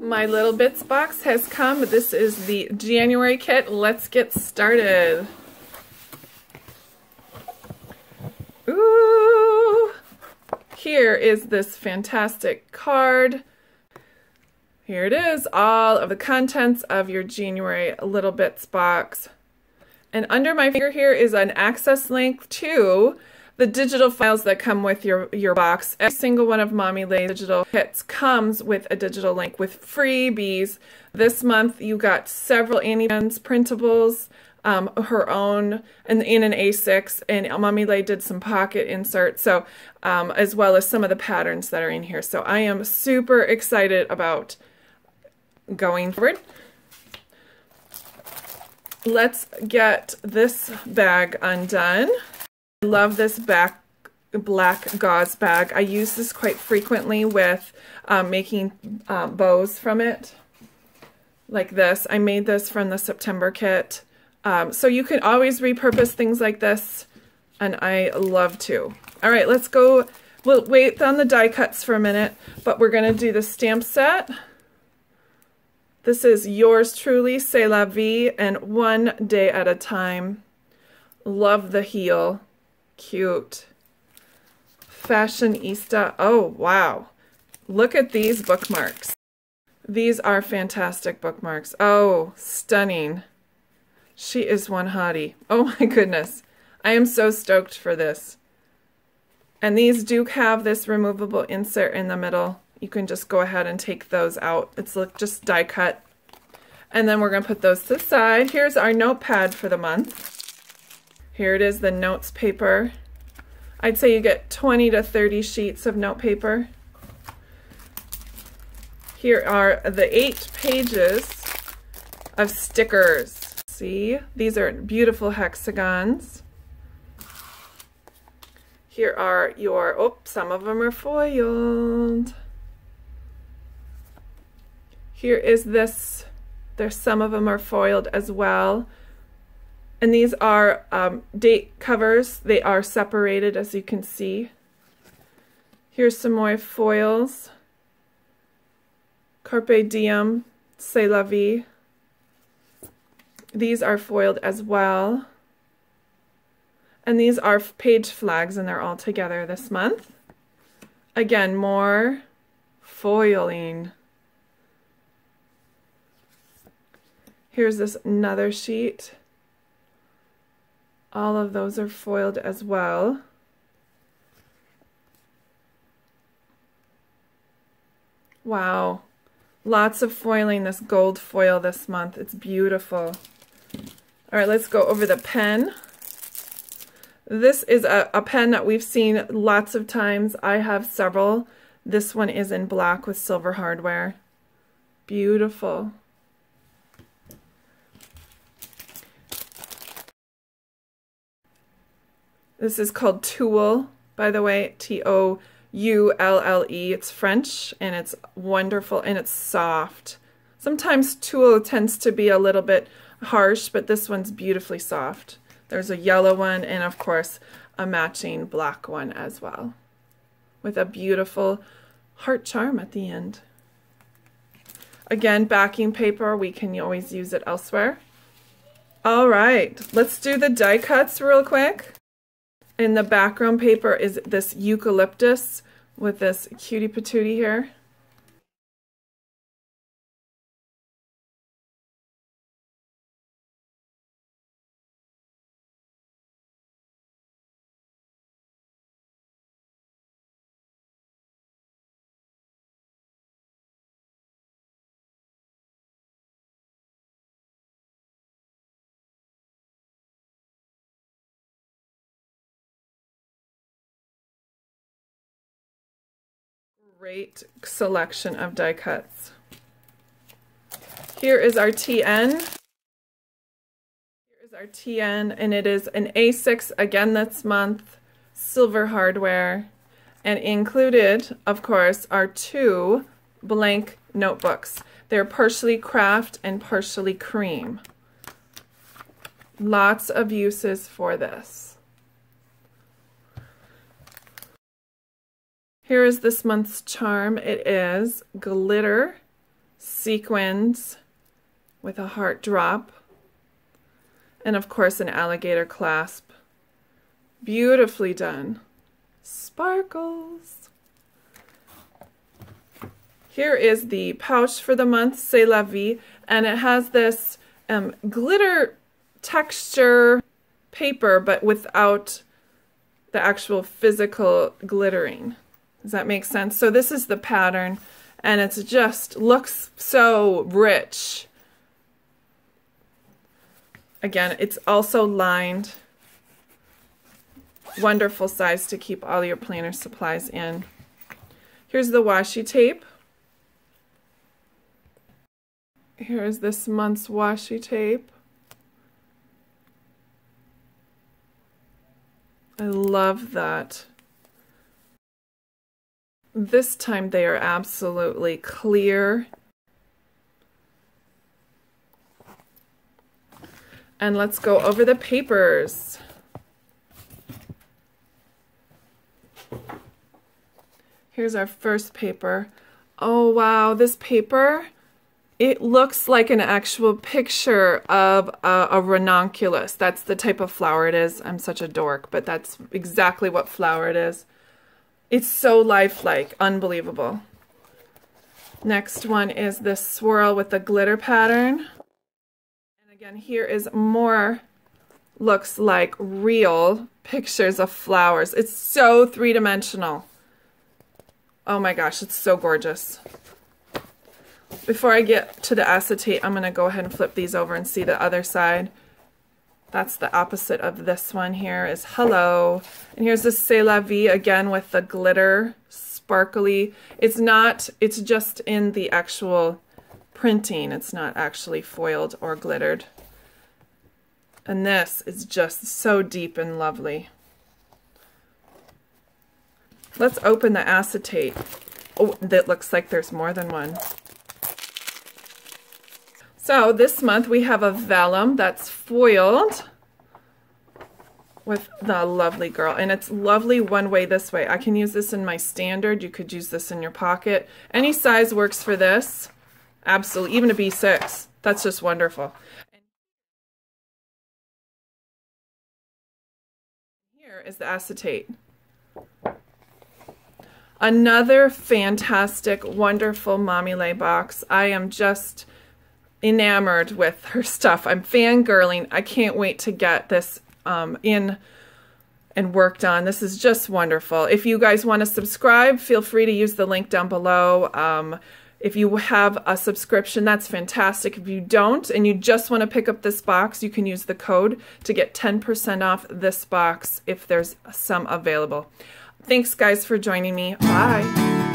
My Little Bits box has come. This is the January kit. Let's get started. Ooh! Here is this fantastic card. Here it is, all of the contents of your January Little Bits box. And under my finger here is an access link to the digital files that come with your, your box. Every single one of Mommy Lhey digital kits comes with a digital link with freebies. This month you got several Annie Benz printables, um, her own and in an A6, and Mommy Lhey did some pocket inserts, so um, as well as some of the patterns that are in here. So I am super excited about going forward. Let's get this bag undone. Love this back black gauze bag. I use this quite frequently with um, making um, bows from it, like this. I made this from the September kit. Um, so you can always repurpose things like this, and I love to. All right, let's go. We'll wait on the die cuts for a minute, but we're going to do the stamp set. This is yours truly, C'est La Vie, and one day at a time. Love the heel. Cute. Fashionista. Oh, wow. Look at these bookmarks. These are fantastic bookmarks. Oh, stunning. She is one hottie. Oh my goodness. I am so stoked for this. And these do have this removable insert in the middle. You can just go ahead and take those out. It's just die cut. And then we're going to put those to the side. Here's our notepad for the month. Here it is, the notes paper. I'd say you get 20 to 30 sheets of note paper. Here are the eight pages of stickers. See, these are beautiful hexagons. Here are your, oh, some of them are foiled. Here is this, there's some of them are foiled as well. And these are um, date covers. They are separated as you can see. Here's some more foils. Carpe Diem, C'est La Vie. These are foiled as well. And these are page flags and they're all together this month. Again, more foiling. Here's this another sheet. All of those are foiled as well. Wow. Lots of foiling this gold foil this month. It's beautiful. All right, let's go over the pen. This is a, a pen that we've seen lots of times. I have several. This one is in black with silver hardware. Beautiful. This is called Tulle, by the way, T-O-U-L-L-E. It's French, and it's wonderful, and it's soft. Sometimes tulle tends to be a little bit harsh, but this one's beautifully soft. There's a yellow one, and of course, a matching black one as well, with a beautiful heart charm at the end. Again, backing paper, we can always use it elsewhere. All right, let's do the die cuts real quick. In the background paper is this eucalyptus with this cutie patootie here. Great selection of die cuts. Here is our TN. Here is our TN, and it is an A6 again this month, silver hardware, and included, of course, are two blank notebooks. They're partially craft and partially cream. Lots of uses for this. Here is this month's charm. It is glitter sequins with a heart drop and of course an alligator clasp. Beautifully done. Sparkles. Here is the pouch for the month, C'est la vie, and it has this um, glitter texture paper, but without the actual physical glittering. Does that make sense? So this is the pattern, and it's just looks so rich. Again, it's also lined. Wonderful size to keep all your planner supplies in. Here's the washi tape. Here's this month's washi tape. I love that. This time they are absolutely clear. And let's go over the papers. Here's our first paper. Oh wow, this paper it looks like an actual picture of a, a, ranunculus. That's the type of flower it is. I'm such a dork, but that's exactly what flower it is. It's so lifelike, unbelievable. Next one is this swirl with the glitter pattern. And again, here is more, looks like real pictures of flowers. It's so three-dimensional. Oh my gosh, it's so gorgeous. Before I get to the acetate, I'm going to go ahead and flip these over and see the other side. That's the opposite of this one here is hello. And here's the C'est la vie again with the glitter sparkly. It's not, it's just in the actual printing. It's not actually foiled or glittered. And this is just so deep and lovely. Let's open the acetate. Oh, that looks like there's more than one. So this month we have a vellum that's foiled with the lovely girl. And it's lovely one way this way. I can use this in my standard. You could use this in your pocket. Any size works for this. Absolutely. Even a B6. That's just wonderful. Here is the acetate. Another fantastic, wonderful Mommy Lhey box. I am just enamored with her stuff. I'm fangirling. I can't wait to get this um, in and worked on. This is just wonderful. If you guys want to subscribe, feel free to use the link down below. Um, if you have a subscription, that's fantastic. If you don't and you just want to pick up this box, you can use the code to get 10% off this box if there's some available. Thanks, guys, for joining me. Bye.